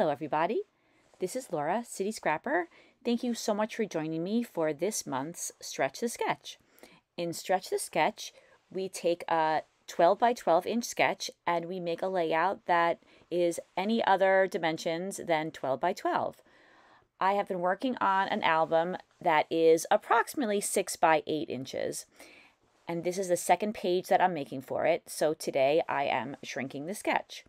Hello, everybody. This is Laura, Cityscrapper. Thank you so much for joining me for this month's Stretch the Sketch. In Stretch the Sketch, we take a 12 by 12 inch sketch and we make a layout that is any other dimensions than 12 by 12. I have been working on an album that is approximately 6 by 8 inches. And this is the second page that I'm making for it. So today I am shrinking the sketch.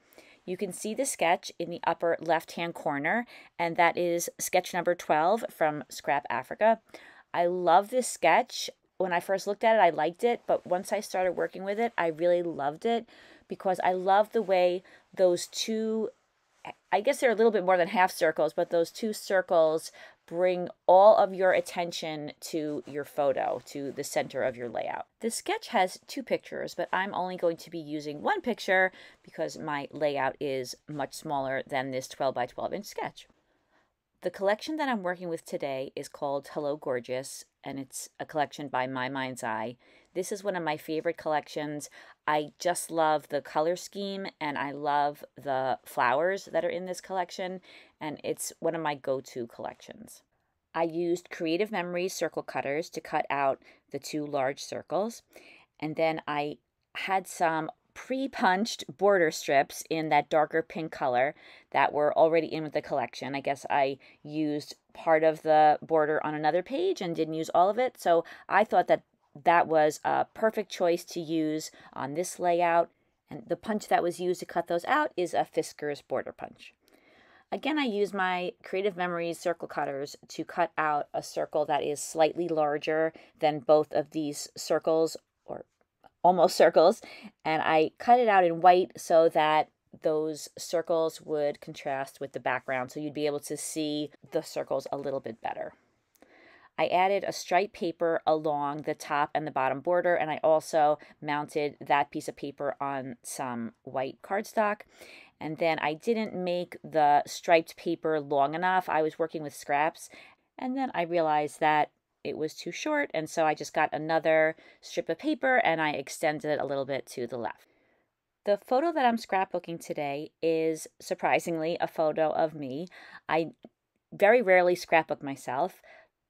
You can see the sketch in the upper left-hand corner, and that is sketch number 12 from Scrap Africa. I love this sketch. When I first looked at it, I liked it, but once I started working with it, I really loved it because I love the way those two I guess they're a little bit more than half circles, but those two circles bring all of your attention to your photo, to the center of your layout. The sketch has two pictures, but I'm only going to be using one picture because my layout is much smaller than this 12 by 12 inch sketch. The collection that I'm working with today is called Hello Gorgeous, and it's a collection by My Mind's Eye. This is one of my favorite collections. I just love the color scheme and I love the flowers that are in this collection, and it's one of my go to collections. I used Creative Memories circle cutters to cut out the two large circles, and then I had some pre-punched border strips in that darker pink color that were already in with the collection. I guess I used part of the border on another page and didn't use all of it. So I thought that that was a perfect choice to use on this layout. And the punch that was used to cut those out is a Fiskars border punch. Again, I use my Creative Memories circle cutters to cut out a circle that is slightly larger than both of these circles almost circles, and I cut it out in white so that those circles would contrast with the background so you'd be able to see the circles a little bit better. I added a striped paper along the top and the bottom border, and I also mounted that piece of paper on some white cardstock. And then I didn't make the striped paper long enough. I was working with scraps, and then I realized that it was too short, and so I just got another strip of paper and I extended it a little bit to the left. The photo that I'm scrapbooking today is surprisingly a photo of me. I very rarely scrapbook myself.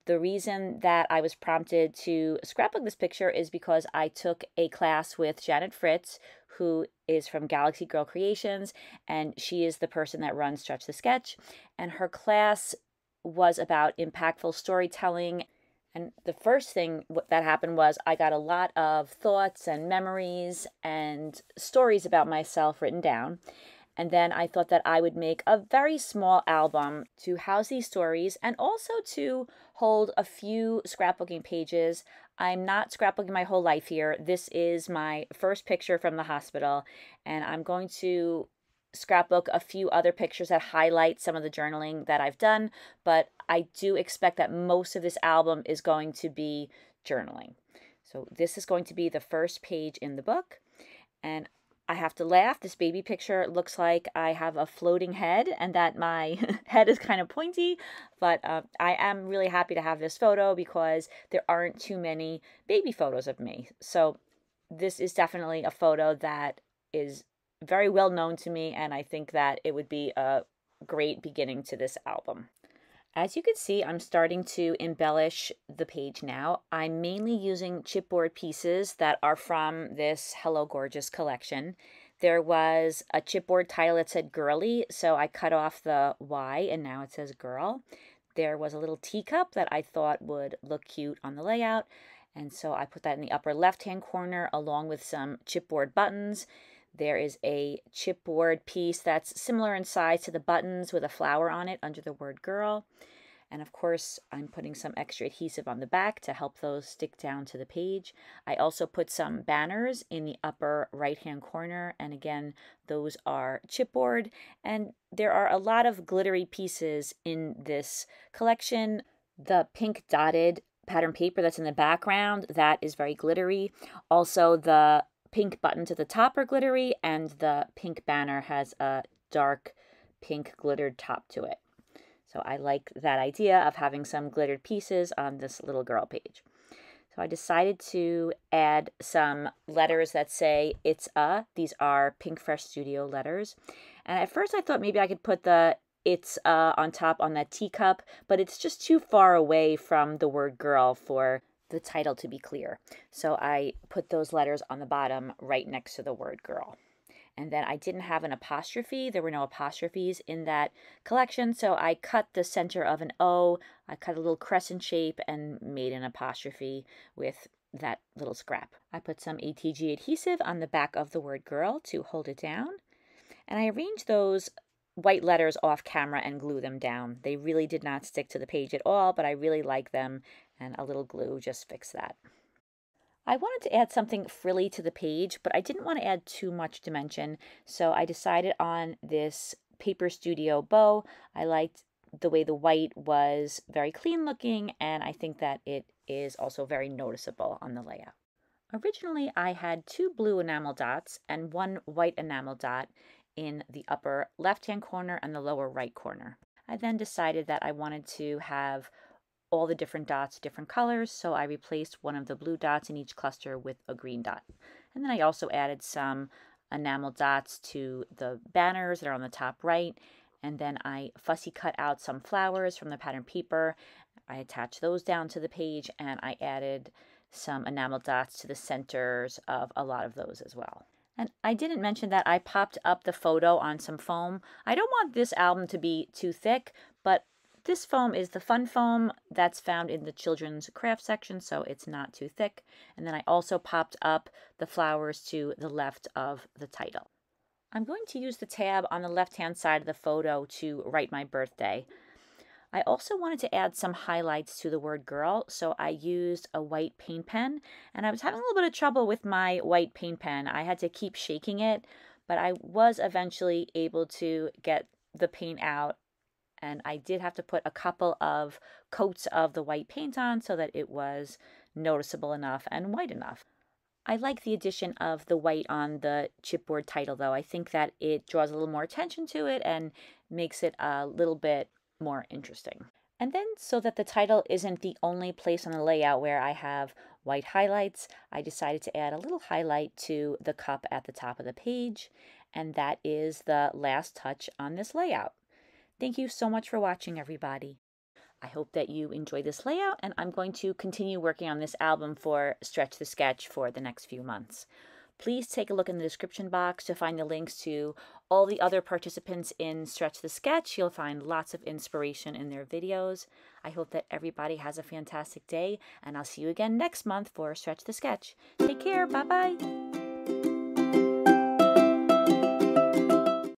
The reason that I was prompted to scrapbook this picture is because I took a class with Janet Fritz, who is from Galaxy Girl Creations, and she is the person that runs Stretch the Sketch. And her class was about impactful storytelling and the first thing that happened was I got a lot of thoughts and memories and stories about myself written down. And then I thought that I would make a very small album to house these stories and also to hold a few scrapbooking pages. I'm not scrapbooking my whole life here. This is my first picture from the hospital, and I'm going to scrapbook a few other pictures that highlight some of the journaling that I've done, but I do expect that most of this album is going to be journaling. So this is going to be the first page in the book. And I have to laugh. This baby picture looks like I have a floating head and that my head is kind of pointy. But uh, I am really happy to have this photo because there aren't too many baby photos of me. So this is definitely a photo that is very well known to me, and I think that it would be a great beginning to this album. As you can see, I'm starting to embellish the page now. I'm mainly using chipboard pieces that are from this Hello Gorgeous collection. There was a chipboard title that said girly, so I cut off the Y and now it says girl. There was a little teacup that I thought would look cute on the layout, and so I put that in the upper left-hand corner along with some chipboard buttons. There is a chipboard piece that's similar in size to the buttons with a flower on it under the word girl. And of course, I'm putting some extra adhesive on the back to help those stick down to the page. I also put some banners in the upper right hand corner. And again, those are chipboard. And there are a lot of glittery pieces in this collection. The pink dotted pattern paper that's in the background, that is very glittery. Also, the pink button to the top are glittery, and the pink banner has a dark pink glittered top to it. So I like that idea of having some glittered pieces on this little girl page. So I decided to add some letters that say it's a. These are Pinkfresh Studio letters. And at first I thought maybe I could put the it's uh, on top on that teacup, but it's just too far away from the word girl for the title to be clear. So I put those letters on the bottom right next to the word girl. And then I didn't have an apostrophe. There were no apostrophes in that collection. So I cut the center of an O, I cut a little crescent shape and made an apostrophe with that little scrap. I put some ATG adhesive on the back of the word girl to hold it down. And I arranged those white letters off camera and glue them down. They really did not stick to the page at all, but I really like them and a little glue just fixed that. I wanted to add something frilly to the page, but I didn't want to add too much dimension, so I decided on this Paper Studio bow. I liked the way the white was very clean looking, and I think that it is also very noticeable on the layout. Originally, I had two blue enamel dots and one white enamel dot in the upper left-hand corner and the lower right corner. I then decided that I wanted to have all the different dots different colors, so I replaced one of the blue dots in each cluster with a green dot. And then I also added some enamel dots to the banners that are on the top right, and then I fussy cut out some flowers from the pattern paper. I attached those down to the page, and I added some enamel dots to the centers of a lot of those as well. And I didn't mention that I popped up the photo on some foam. I don't want this album to be too thick, this foam is the fun foam that's found in the children's craft section, so it's not too thick. And then I also popped up the flowers to the left of the title. I'm going to use the tab on the left-hand side of the photo to write my birthday. I also wanted to add some highlights to the word girl, so I used a white paint pen, and I was having a little bit of trouble with my white paint pen. I had to keep shaking it, but I was eventually able to get the paint out and I did have to put a couple of coats of the white paint on so that it was noticeable enough and white enough. I like the addition of the white on the chipboard title though. I think that it draws a little more attention to it and makes it a little bit more interesting. And then so that the title isn't the only place on the layout where I have white highlights, I decided to add a little highlight to the cup at the top of the page, and that is the last touch on this layout. Thank you so much for watching, everybody. I hope that you enjoy this layout, and I'm going to continue working on this album for Stretch the Sketch for the next few months. Please take a look in the description box to find the links to all the other participants in Stretch the Sketch. You'll find lots of inspiration in their videos. I hope that everybody has a fantastic day, and I'll see you again next month for Stretch the Sketch. Take care. Bye bye.